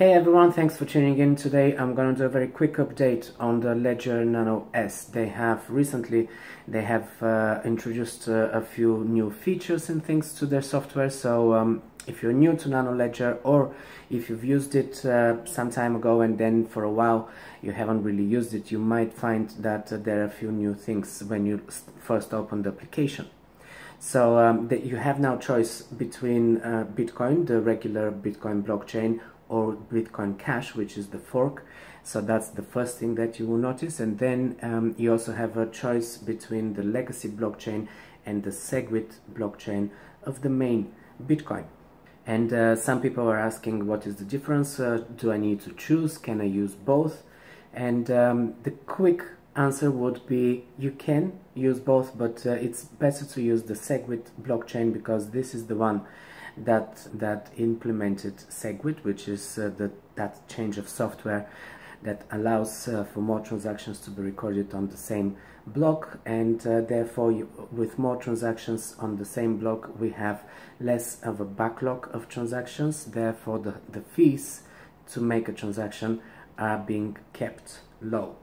Hey everyone, thanks for tuning in today. I'm going to do a very quick update on the Ledger Nano S. They have recently, they have uh, introduced uh, a few new features and things to their software. So um, if you're new to Nano Ledger or if you've used it uh, some time ago and then for a while you haven't really used it, you might find that uh, there are a few new things when you first open the application. So um, you have now choice between uh, Bitcoin, the regular Bitcoin blockchain, or Bitcoin Cash, which is the fork. So that's the first thing that you will notice. And then um, you also have a choice between the legacy blockchain and the SegWit blockchain of the main Bitcoin. And uh, some people are asking what is the difference? Uh, do I need to choose? Can I use both? And um, the quick answer would be you can use both, but uh, it's better to use the SegWit blockchain because this is the one that that implemented SegWit, which is uh, the, that change of software that allows uh, for more transactions to be recorded on the same block and uh, therefore you, with more transactions on the same block we have less of a backlog of transactions therefore the, the fees to make a transaction are being kept low.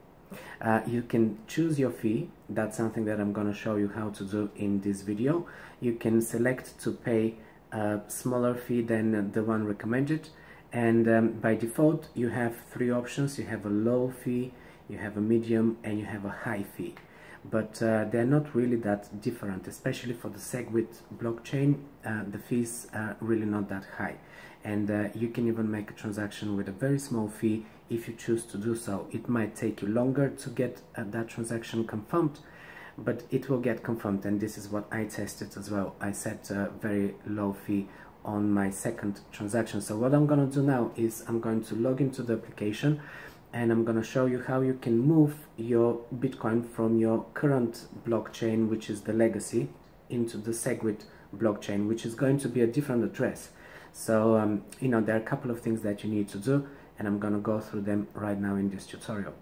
Uh, you can choose your fee that's something that I'm going to show you how to do in this video. You can select to pay smaller fee than the one recommended. And um, by default you have three options. You have a low fee you have a medium and you have a high fee. But uh, they're not really that different especially for the segwit blockchain uh, the fees are really not that high. And uh, you can even make a transaction with a very small fee if you choose to do so. It might take you longer to get uh, that transaction confirmed but it will get confirmed and this is what I tested as well. I set a very low fee on my second transaction. So what I'm gonna do now is I'm going to log into the application and I'm gonna show you how you can move your Bitcoin from your current blockchain which is the legacy into the Segwit blockchain which is going to be a different address. So um, you know there are a couple of things that you need to do and I'm gonna go through them right now in this tutorial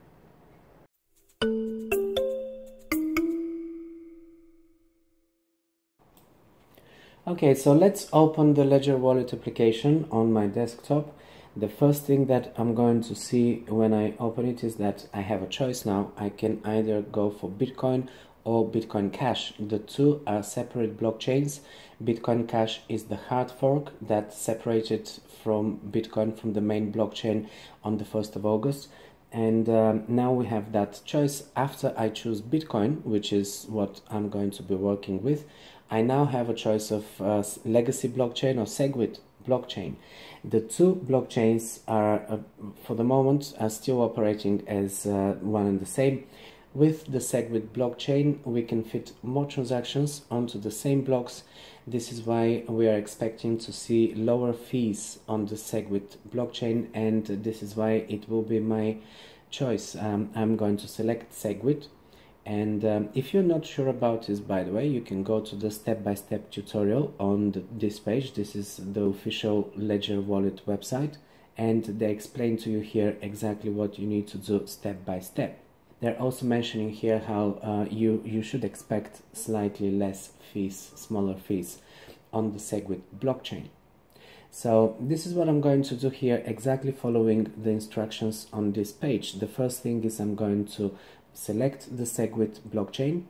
Okay, so let's open the Ledger Wallet application on my desktop. The first thing that I'm going to see when I open it is that I have a choice now. I can either go for Bitcoin or Bitcoin Cash. The two are separate blockchains. Bitcoin Cash is the hard fork that separated from Bitcoin from the main blockchain on the 1st of August. And um, now we have that choice. After I choose Bitcoin, which is what I'm going to be working with, I now have a choice of uh, legacy blockchain or SegWit blockchain. The two blockchains are, uh, for the moment, are still operating as uh, one and the same. With the SegWit blockchain, we can fit more transactions onto the same blocks. This is why we are expecting to see lower fees on the SegWit blockchain, and this is why it will be my choice. Um, I'm going to select SegWit and um, if you're not sure about this, by the way, you can go to the step-by-step -step tutorial on the, this page. This is the official Ledger Wallet website, and they explain to you here exactly what you need to do step by step. They're also mentioning here how uh, you, you should expect slightly less fees, smaller fees on the Segwit blockchain. So this is what I'm going to do here, exactly following the instructions on this page. The first thing is I'm going to select the SegWit blockchain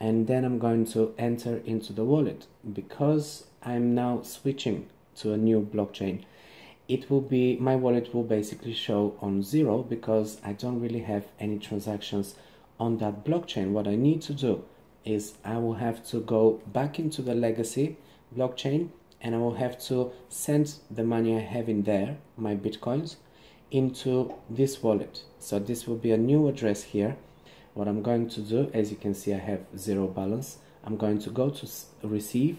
and then I'm going to enter into the wallet. Because I'm now switching to a new blockchain it will be my wallet will basically show on zero because I don't really have any transactions on that blockchain. What I need to do is I will have to go back into the legacy blockchain and I will have to send the money I have in there my bitcoins into this wallet. So this will be a new address here what I'm going to do as you can see I have zero balance. I'm going to go to receive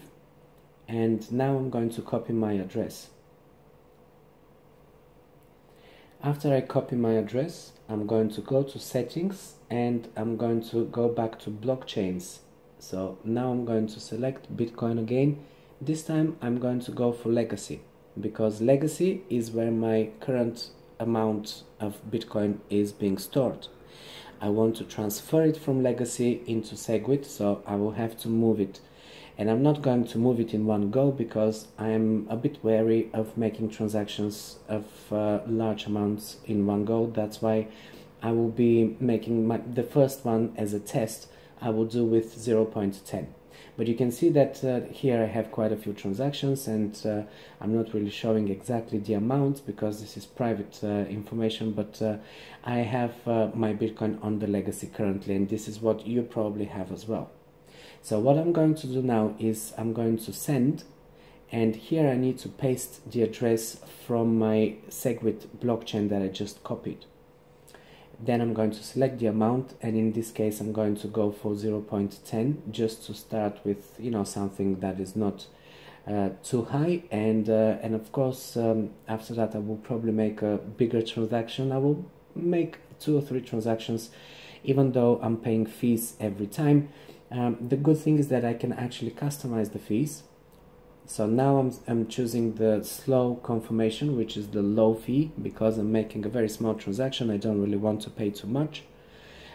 and now I'm going to copy my address. After I copy my address I'm going to go to settings and I'm going to go back to blockchains. So now I'm going to select Bitcoin again. This time I'm going to go for legacy because legacy is where my current amount of Bitcoin is being stored I want to transfer it from legacy into SegWit, so I will have to move it. and I'm not going to move it in one go because I'm a bit wary of making transactions of uh, large amounts in one go that's why I will be making my, the first one as a test I will do with 0.10 but you can see that uh, here I have quite a few transactions and uh, I'm not really showing exactly the amounts because this is private uh, information but uh, I have uh, my Bitcoin on the legacy currently and this is what you probably have as well. So what I'm going to do now is I'm going to send and here I need to paste the address from my Segwit blockchain that I just copied then I'm going to select the amount and in this case I'm going to go for 0.10 just to start with you know something that is not uh, too high. And uh, and of course um, after that I will probably make a bigger transaction. I will make two or three transactions even though I'm paying fees every time. Um, the good thing is that I can actually customize the fees so now I'm, I'm choosing the slow confirmation which is the low fee because I'm making a very small transaction. I don't really want to pay too much.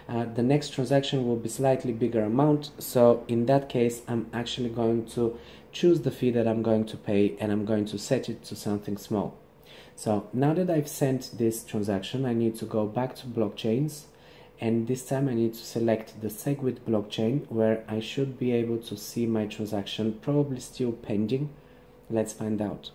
Uh, the next transaction will be slightly bigger amount. So in that case I'm actually going to choose the fee that I'm going to pay and I'm going to set it to something small. So now that I've sent this transaction I need to go back to blockchains and this time I need to select the Segwit blockchain where I should be able to see my transaction probably still pending. Let's find out.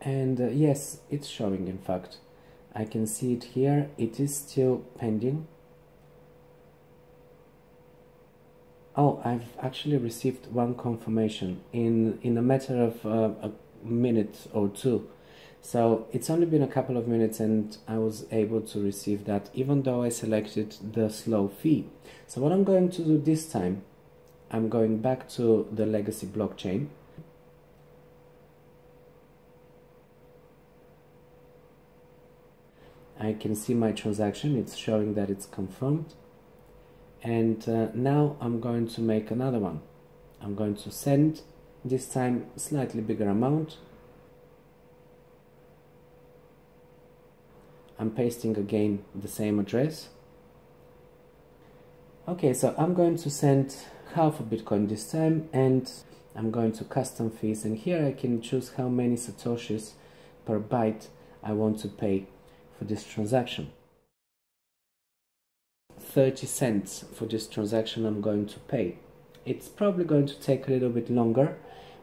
And uh, yes it's showing in fact I can see it here. It is still pending. Oh I've actually received one confirmation in in a matter of uh, a minute or two. So it's only been a couple of minutes and I was able to receive that even though I selected the slow fee. So what I'm going to do this time I'm going back to the legacy blockchain I can see my transaction. It's showing that it's confirmed. And uh, now I'm going to make another one. I'm going to send this time slightly bigger amount. I'm pasting again the same address. Okay so I'm going to send half a Bitcoin this time and I'm going to custom fees. And here I can choose how many satoshis per byte I want to pay for this transaction. 30 cents for this transaction I'm going to pay. It's probably going to take a little bit longer,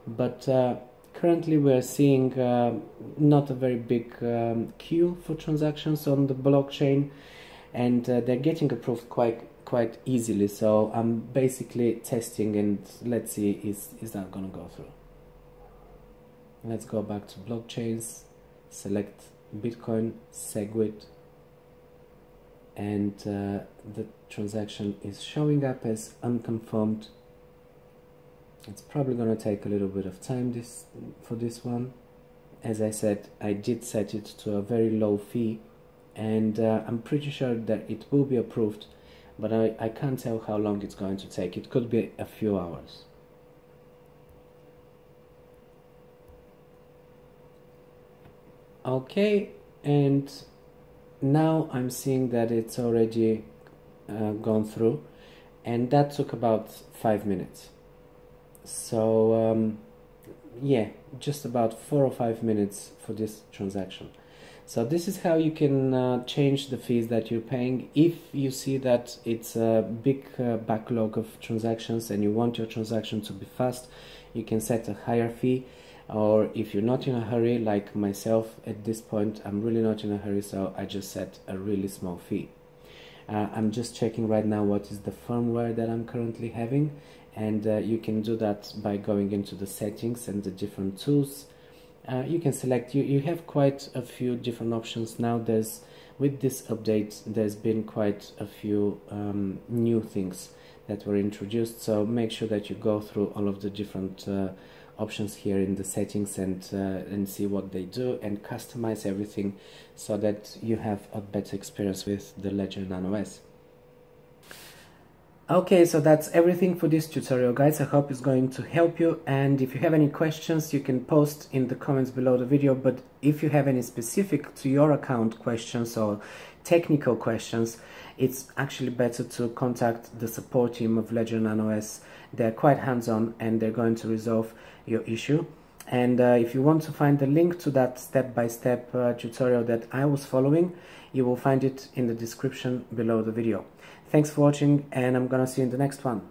but uh, currently we're seeing uh, not a very big um, queue for transactions on the blockchain and uh, they're getting approved quite quite easily so I'm basically testing and let's see is, is that gonna go through let's go back to blockchains select Bitcoin Segwit and uh, the transaction is showing up as unconfirmed. It's probably going to take a little bit of time this for this one. As I said I did set it to a very low fee and uh, I'm pretty sure that it will be approved but I, I can't tell how long it's going to take. It could be a few hours okay and now I'm seeing that it's already uh, gone through and that took about five minutes. So um, yeah just about four or five minutes for this transaction. So this is how you can uh, change the fees that you're paying if you see that it's a big uh, backlog of transactions and you want your transaction to be fast you can set a higher fee or if you're not in a hurry like myself at this point I'm really not in a hurry so I just set a really small fee. Uh, I'm just checking right now what is the firmware that I'm currently having and uh, you can do that by going into the settings and the different tools. Uh, you can select you you have quite a few different options now. There's with this update there's been quite a few um, new things that were introduced so make sure that you go through all of the different uh, options here in the settings and uh, and see what they do and customize everything so that you have a better experience with the Ledger Nano S. Okay, so that's everything for this tutorial guys. I hope it's going to help you and if you have any questions you can post in the comments below the video but if you have any specific to your account questions or technical questions it's actually better to contact the support team of Ledger Nano S. They're quite hands-on and they're going to resolve your issue. And uh, if you want to find the link to that step-by-step -step, uh, tutorial that I was following, you will find it in the description below the video. Thanks for watching and I'm gonna see you in the next one.